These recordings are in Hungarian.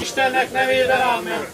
Istennek nevében ámen!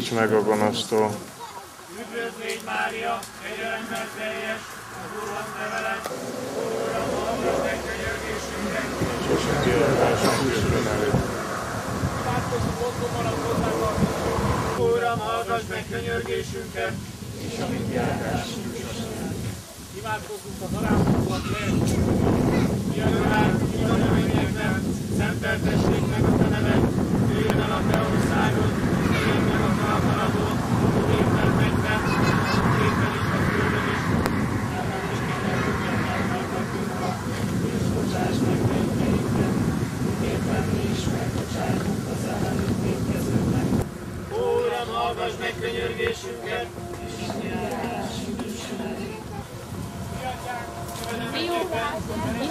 licznego go nas tu könyörgésünket, mi jó, mi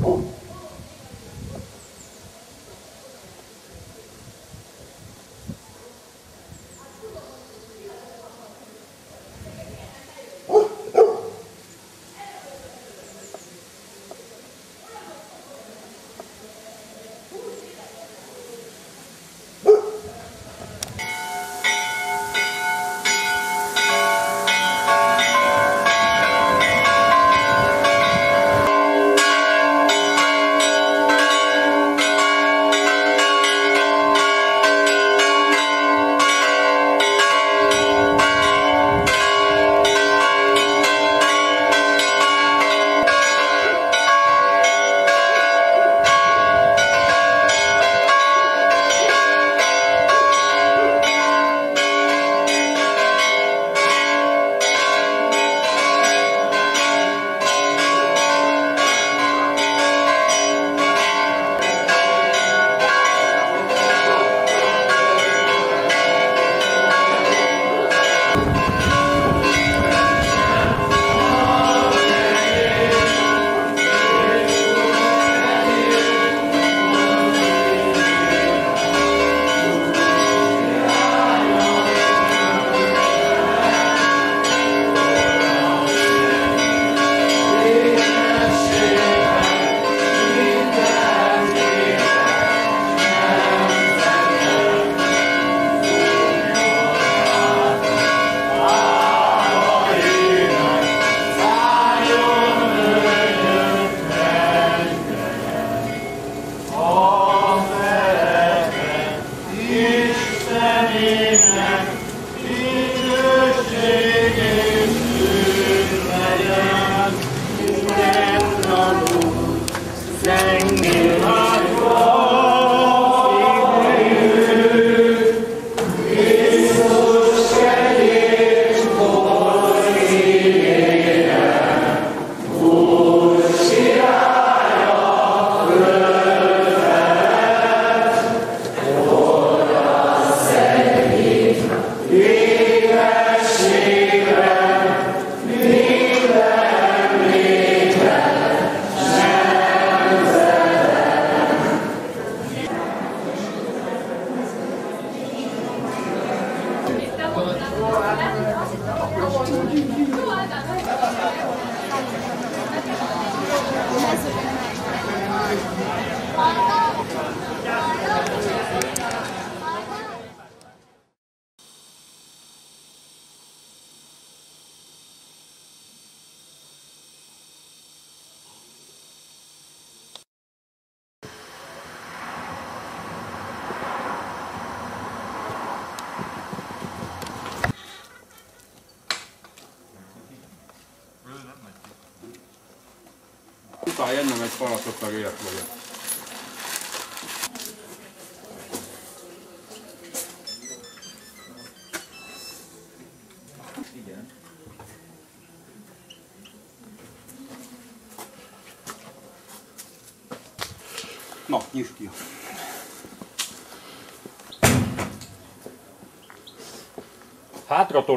Oh.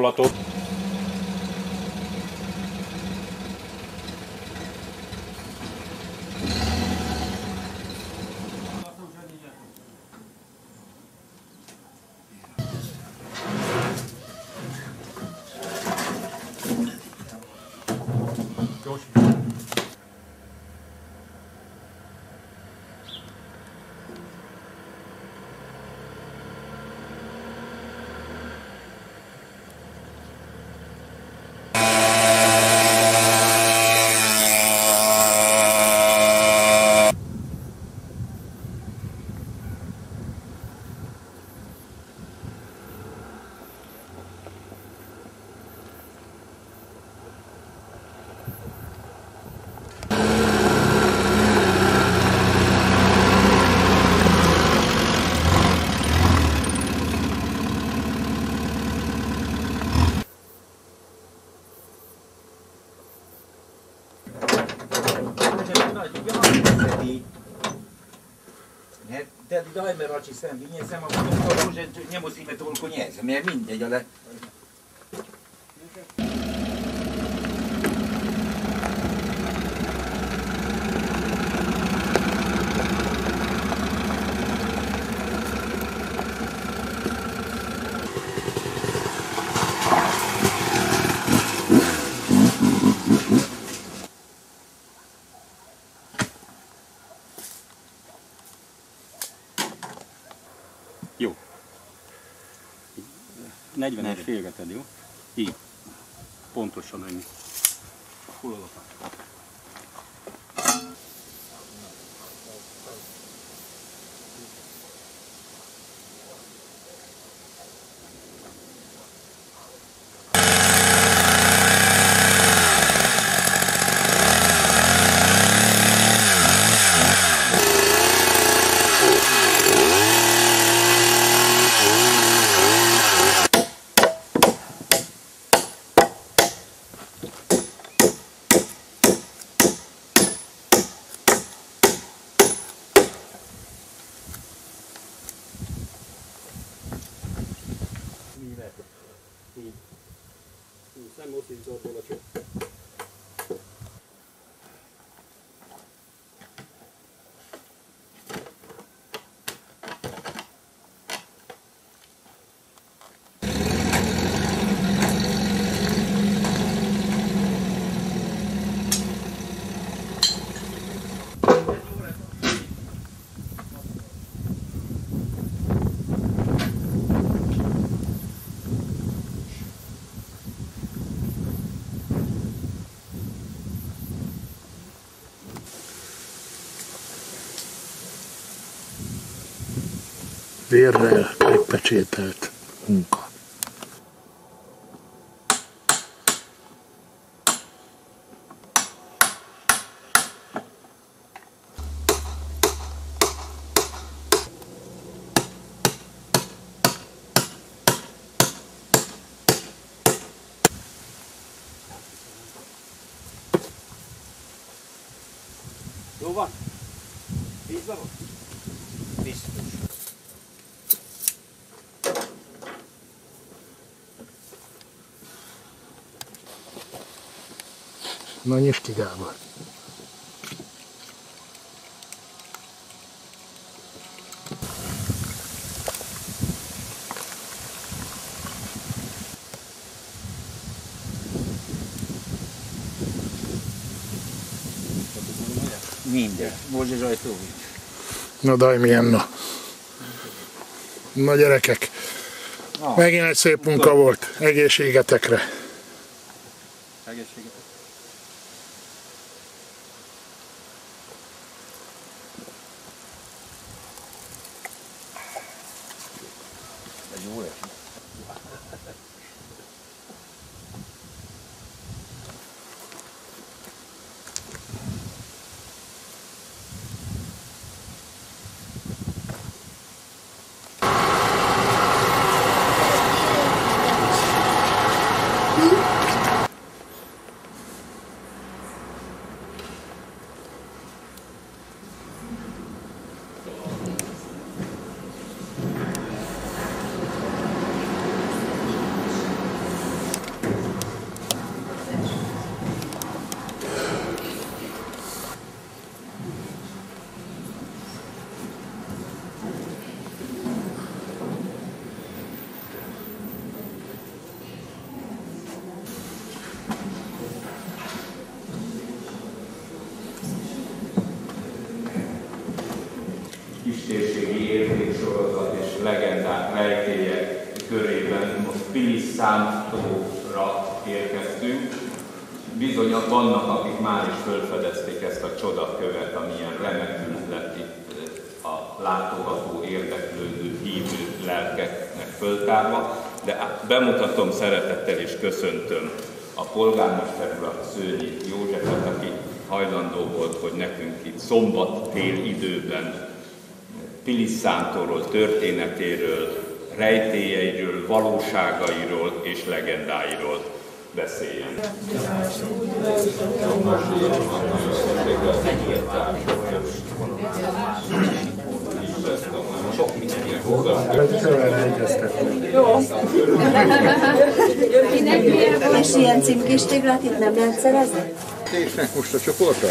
lato, lato. Go. Dajme rači sem, vinje samo to može, njemu si ime toliko njeze, mi je mindegy, ale 그 갖다 megpecsételt munka. jó Na nyisd ki, Gábor. Minden. Borzsi rajtó. Na daj, milyen na. Na gyerekek, megint egy szép munka volt. Egészségetekre. Egészséget. Történetéről, rejtélyeiről, valóságairól és legendáiról beszéljen. Sok minden ilyen volt. És ilyen címkés téglát itt nem lehet szerezni? Tésnek most a csoportra?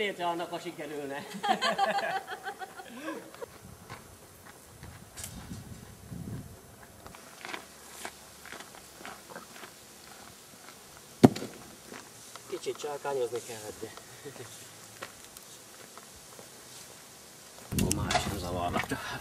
Örülnél te annak, ha sikerülne? Kicsit csalkányozni kellett, de... Ó, már sem zavarlak tovább.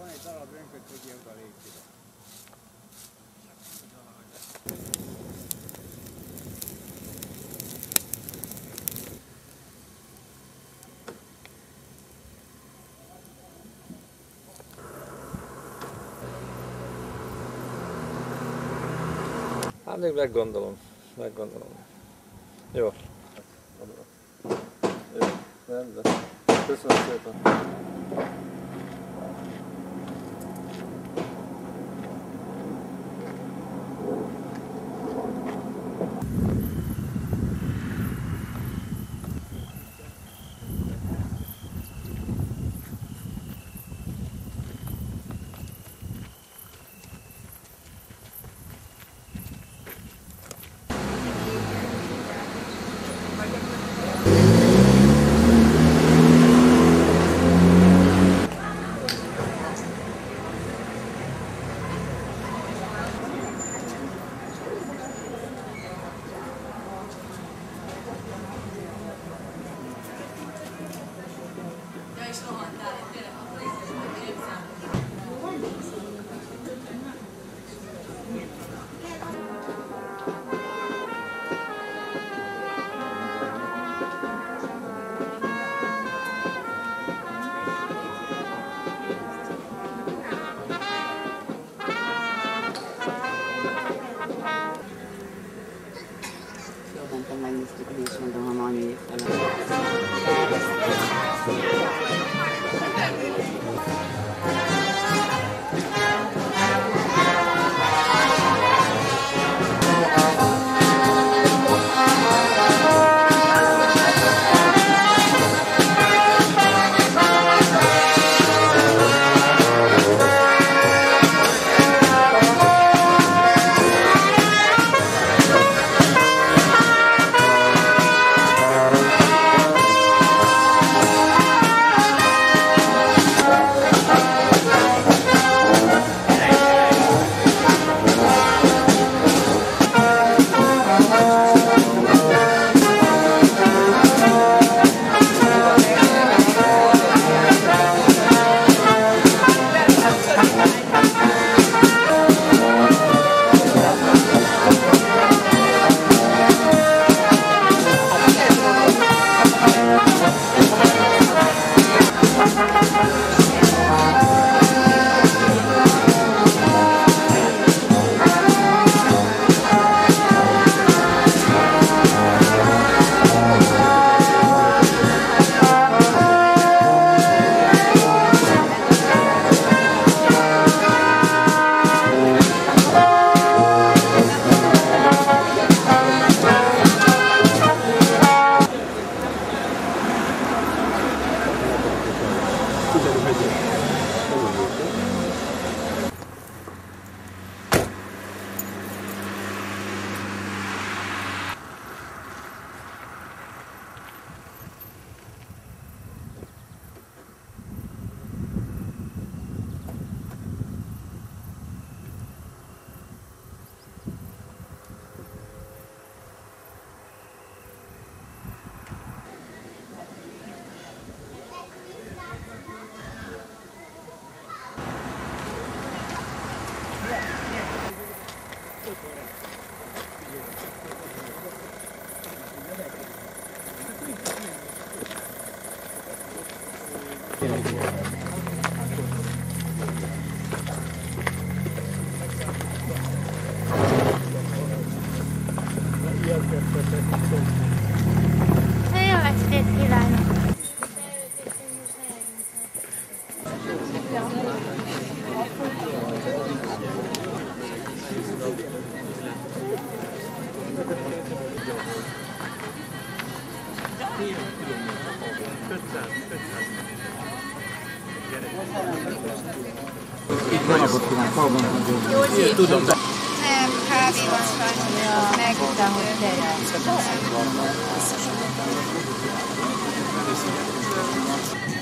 Van egy darab önköt. Hát még meggondolom, meggondolom. Jó. Jó, rendben. Köszönöm szépen. Sajnos. Megtudtam, hogy te de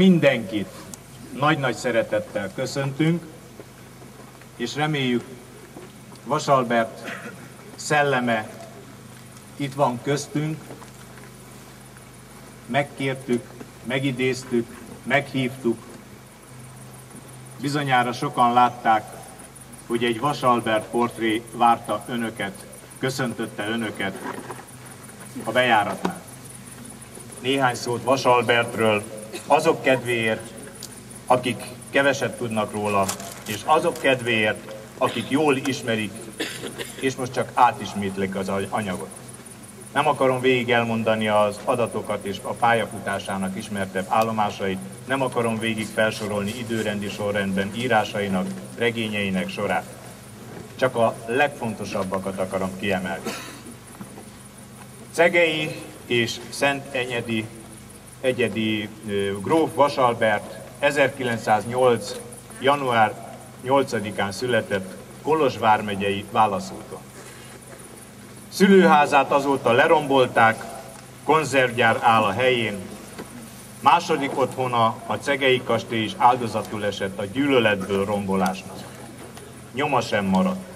mindenkit nagy-nagy szeretettel köszöntünk, és reméljük Vasalbert szelleme itt van köztünk, megkértük, megidéztük, meghívtuk. Bizonyára sokan látták, hogy egy Vasalbert portré várta önöket, köszöntötte önöket a bejáratnál. Néhány szót Vasalbertről, azok kedvéért, akik keveset tudnak róla, és azok kedvéért, akik jól ismerik, és most csak átismétlik az anyagot. Nem akarom végig elmondani az adatokat és a pályafutásának ismertebb állomásait, nem akarom végig felsorolni időrendi sorrendben írásainak, regényeinek sorát. Csak a legfontosabbakat akarom kiemelni. Cegei és Szent Enyedi egyedi gróf Vasalbert 1908. január 8-án született Kolozsvár megyei Válaszúton. Szülőházát azóta lerombolták, konzervgyár áll a helyén. Második otthona a Cegei kastély is áldozatul esett a gyűlöletből rombolásnak. Nyoma sem maradt.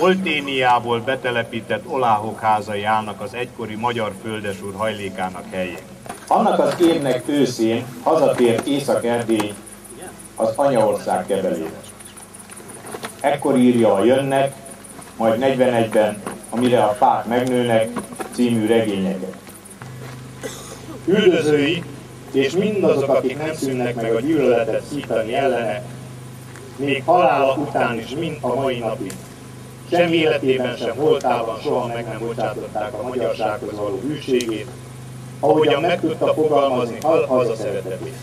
Olténiából betelepített oláhok házai állnak az egykori magyar földesúr hajlékának helyén. Annak az évnek őszén hazatért Észak-Erdély az anyaország kebelére. Ekkor írja a Jönnek, majd 41-ben, amire a fák megnőnek című regényeket. Üldözői és mindazok, akik nem szűnnek meg a gyűlöletet szítani ellene, még halála után is, mint a mai napig. Sem életében, sem holtában soha meg nem bocsátották a magyarsághoz való hűségét, ahogyan meg tudta fogalmazni haza szeretetét.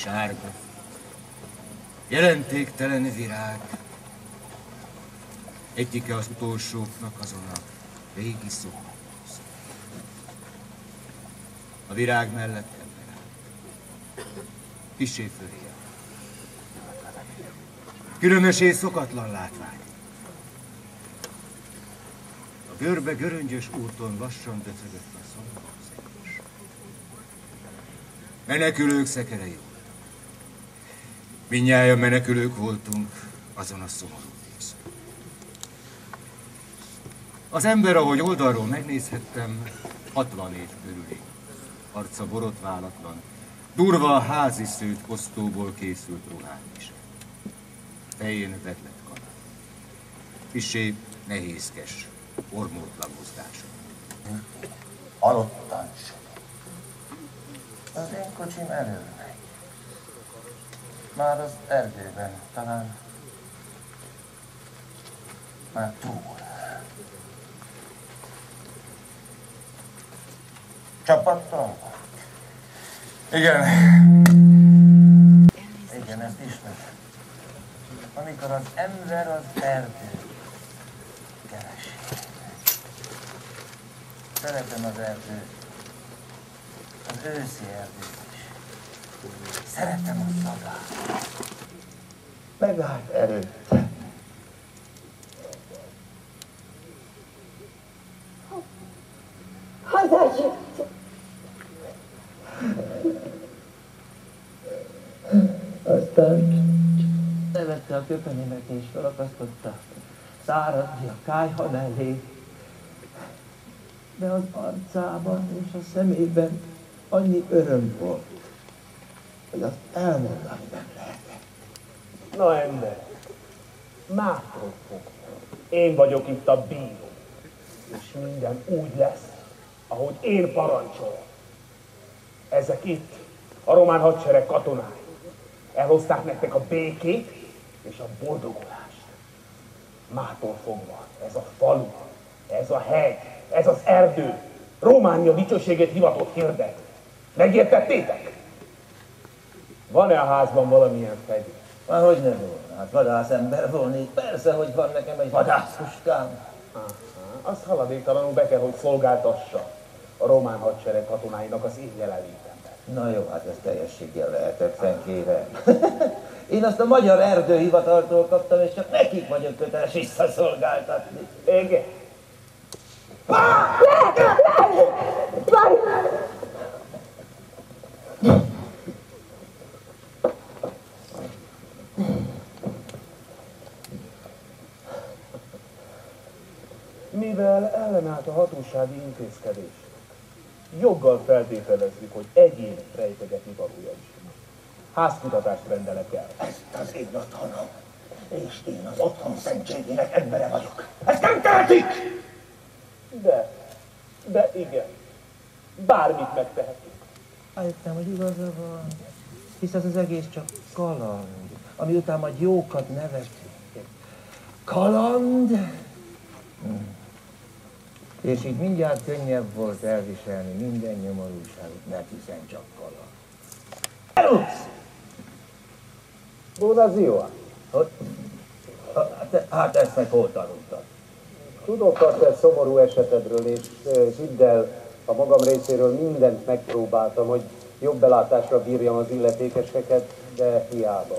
Sárga, jelentéktelen virág. Egyike az utolsóknak azon a régi szó. A virág mellett ember áll. Kissé fölé. Különös és szokatlan látvány. A görbe göröngyös úton lassan döcögött a székos. Menekülők szekere jó. Mindnyájan menekülők voltunk azon a szomorú éjszakon. Az ember, ahogy oldalról megnézhettem, 60 év körüli. Arca borotválatlan, durva a házi szőt osztóból készült ruhán is. Fején vedlet kanál. Kissé nehézkes, ormótlan mozgása. Halottan sem. Az én kocsim elől megy. Már az erdőben, talán már túl. Csapattal? Igen. Igen, ezt ismerem. Amikor az ember az erdő keresi. Szeretem az erdőt. Az őszi erdőt. Szeretem a szagát. Megállt előtte. Hazajött. Aztán levette a köpenyemet és felakasztotta száradni a kájha mellé. De az arcában és a szemében annyi öröm volt, hogy azt elmondani nem lehetett. Na ember, mától. Én vagyok itt a bíró. És minden úgy lesz, ahogy én parancsolom. Ezek itt, a román hadsereg katonái. Elhozták nektek a békét és a boldogulást. Mától fogva ez a falu, ez a hegy, ez az erdő, Románia dicsőségét hivatott hirdet. Megértettétek? Van-e a házban valamilyen fegyver? Már hogy nem volna? Hát vadász ember volnék. Persze, hogy van nekem egy vadászpuskám. Aha. Azt haladéktalanul be kell, hogy szolgáltassa a román hadsereg katonáinak az én jelenlétemben. Na jó, hát ez teljességgel lehetett, fennkére. Én azt a magyar erdőhivataltól kaptam, és csak nekik vagyok köteles visszaszolgáltatni. Igen. Mivel a hatósági intézkedés, joggal feltételezzük, hogy egyének rejtegetni valója is. Házkutatást rendelek el. Ezt az én otthonom. És én az otthon szentségének embere vagyok. Ezt nem tehetik! De, de igen. Bármit megtehetünk. Állítom, hogy igaza van. Hisz ez az egész csak kaland, ami után majd jókat nevetünk. Kaland? Hm. És így mindjárt könnyebb volt elviselni minden nyomorúságot, mert hiszen csak kaland. Elusz! Zio. Hogy? Hát, hát ezt meg hol tanultad? Tudok a te szomorú esetedről, és hidd el, a magam részéről mindent megpróbáltam, hogy jobb belátásra bírjam az illetékeseket, de hiába.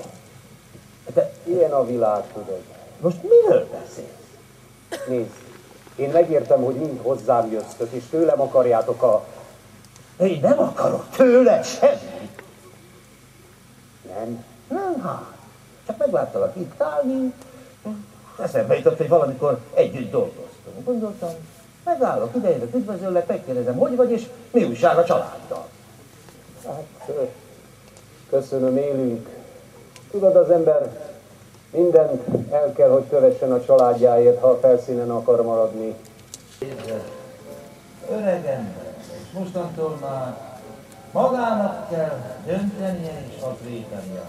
De ilyen a világ, tudod. Most miről beszélsz? Nézd, én megértem, hogy mind hozzám jöztök, és tőlem akarjátok a... Én nem akarok tőle semmit. Nem? Nem, hát. Csak megláttalak itt állni, eszembe jutott, hogy valamikor együtt dolgoztunk. Gondoltam, megállok, idejövök, üdvözöllek, megkérdezem, hogy vagy, és mi újság a családdal. Hát, köszönöm, élünk. Tudod, az ember mindent el kell, hogy kövessen a családjáért, ha a felszínen akar maradni. Öreg ember, és mostantól már magának kell döntenie és hatrétenie.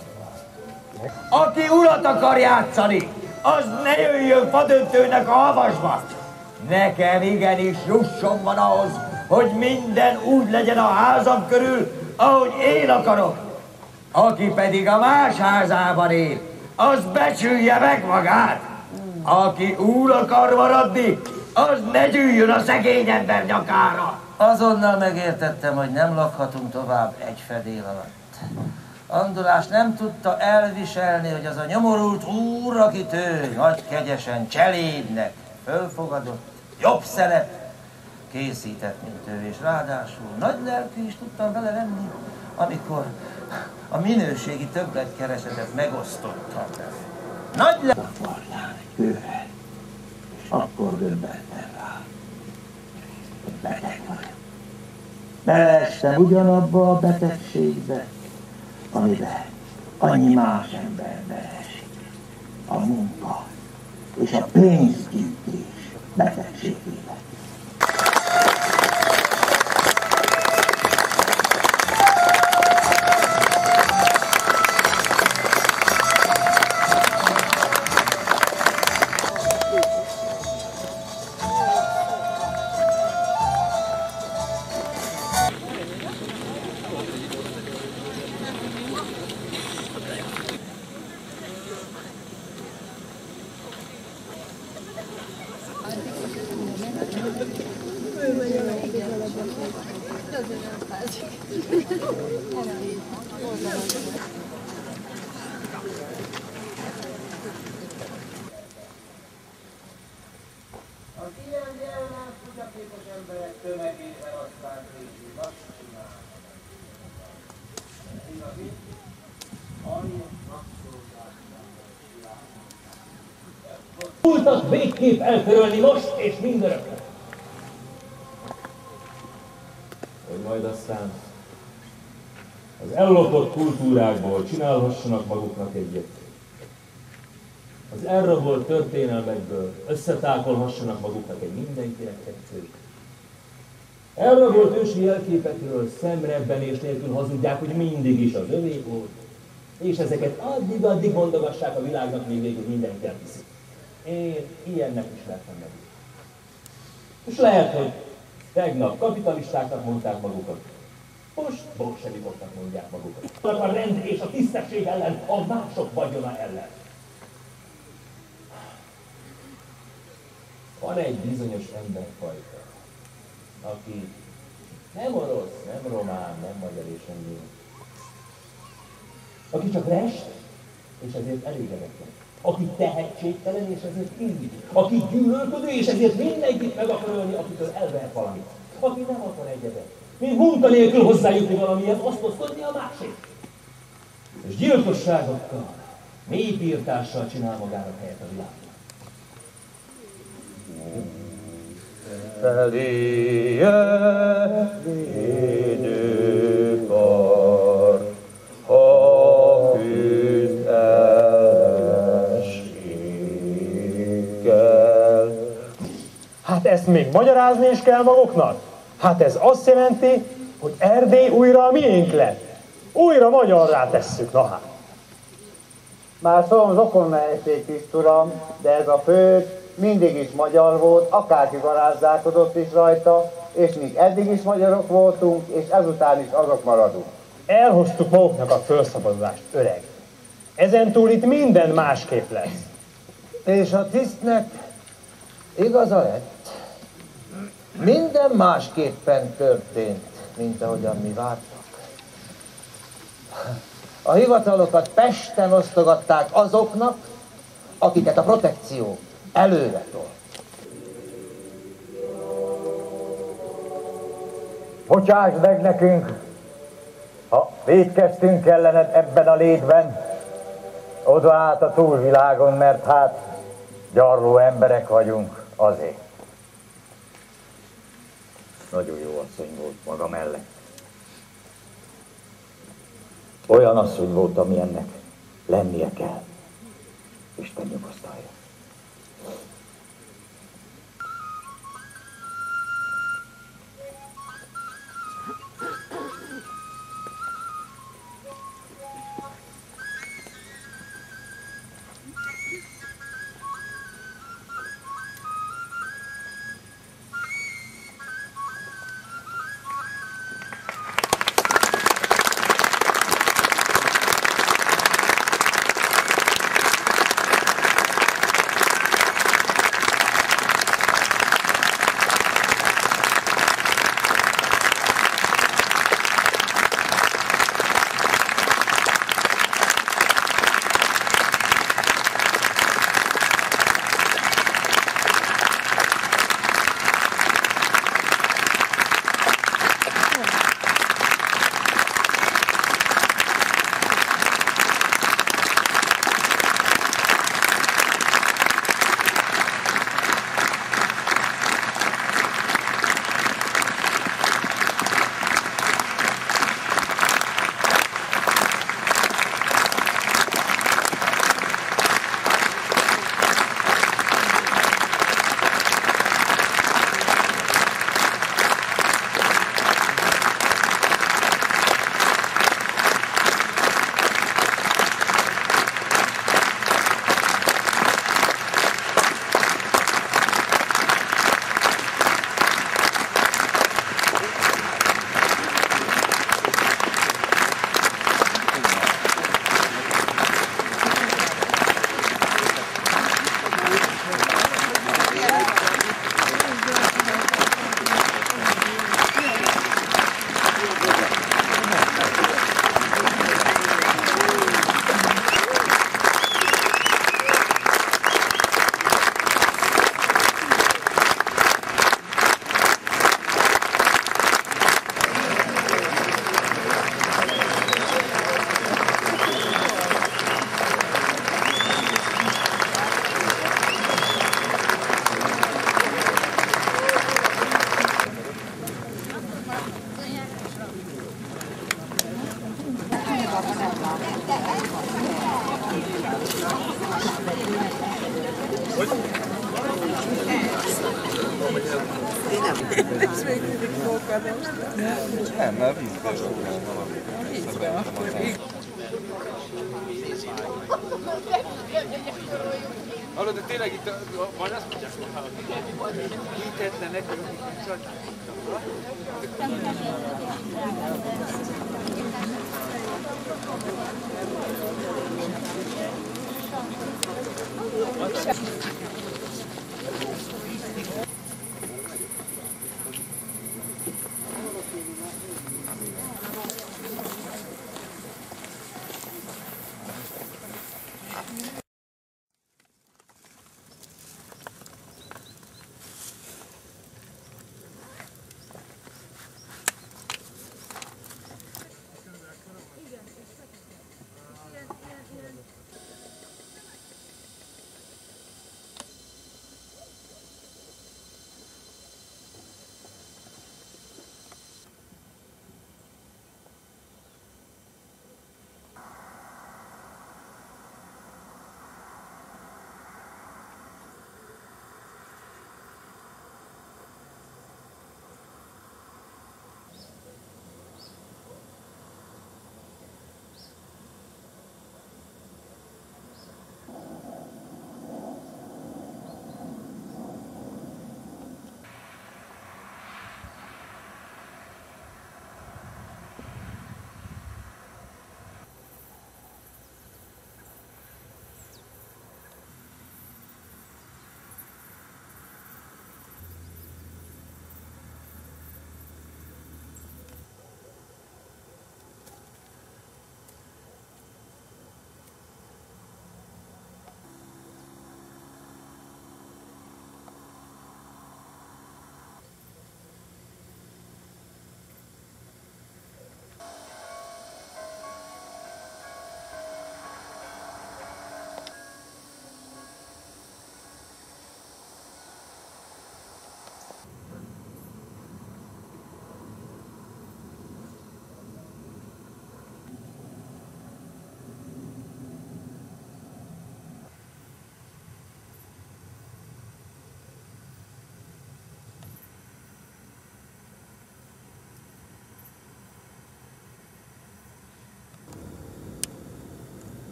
Aki urat akar játszani, az ne jöjjön fadöntőnek a havasba. Nekem igenis jusson van ahhoz, hogy minden úgy legyen a házam körül, ahogy én akarok. Aki pedig a más házában él, az becsülje meg magát. Aki úr akar maradni, az ne gyűjjön a szegény ember nyakára. Azonnal megértettem, hogy nem lakhatunk tovább egy fedél alatt. Andulás nem tudta elviselni, hogy az a nyomorult úr, akit ő nagy kegyesen cselédnek fölfogadott, jobb szerep készített, mint ő, és ráadásul nagy lelkű is tudtam vele lenni, amikor a minőségi többletkeresetet megosztotta. Nagy. És akkor döbbentem rá. Beteg vagyok. Beleestem ugyanabba a betegségbe, amiben annyi más ember beleesik. A munka és a pénzgyűjtés betegségébe. Múltat végképp eltörölni most és mindörökre. hogy majd aztán az ellopott kultúrákból csinálhassanak maguknak egyet. Az elrabolt történelmekből összetákolhassanak maguknak egy mindenkinek tetsző. Elrabolt ősi jelképekről szemrebbenés nélkül hazudják, hogy mindig is az övé volt, és ezeket addig-addig mondogassák a világnak, míg végül mindenki elhiszi. Én ilyennek is lettem meg. És lehet, hogy tegnap kapitalistáknak mondták magukat, most bolsevikoknak mondják magukat. A rend és a tisztesség ellen, a mások vagyona ellen. Van egy bizonyos emberfajta, aki nem orosz, nem román, nem magyar és nem. Aki csak rest, és ezért elégedetlen. Aki tehetségtelen, és ezért irigy. Aki gyűlölködő, és ezért mindenkit meg akar ölni, akitől elvehet valamit. Aki nem akar egyedet. Mint munkanélkül hozzájutni valamihez, azt osztodni a másik. És gyilkosságokkal, népírtással csinál magának helyet a világban. Feléje védőkar, ezt még magyarázni is kell maguknak? Hát ez azt jelenti, hogy Erdély újra a miénk lett. Újra magyarrá tesszük, na hát. Már szóval zokon mehették is, uram, de ez a fő mindig is magyar volt, akárki garázdálkodott is rajta, és mi eddig is magyarok voltunk, és ezután is azok maradunk. Elhoztuk maguknak a felszabadulást, öreg. Ezentúl itt minden másképp lesz. És a tisztnek igaza lett. Minden másképpen történt, mint ahogyan mi vártak. A hivatalokat Pesten osztogatták azoknak, akiket a protekció előre tol. Bocsáss meg nekünk, ha védkeztünk ellened ebben a létben, oda át a túlvilágon, mert hát gyarló emberek vagyunk azért. Nagyon jó asszony volt maga mellett. Olyan asszony volt, ami ennek lennie kell. Isten nyugosztalja.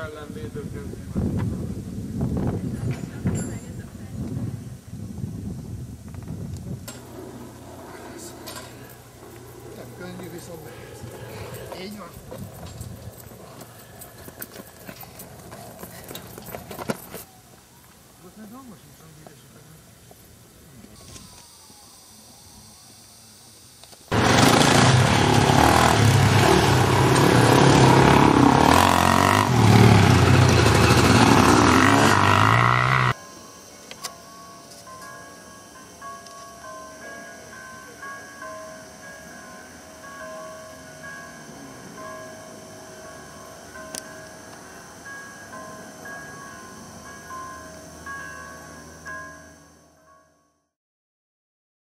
Ellen védőként.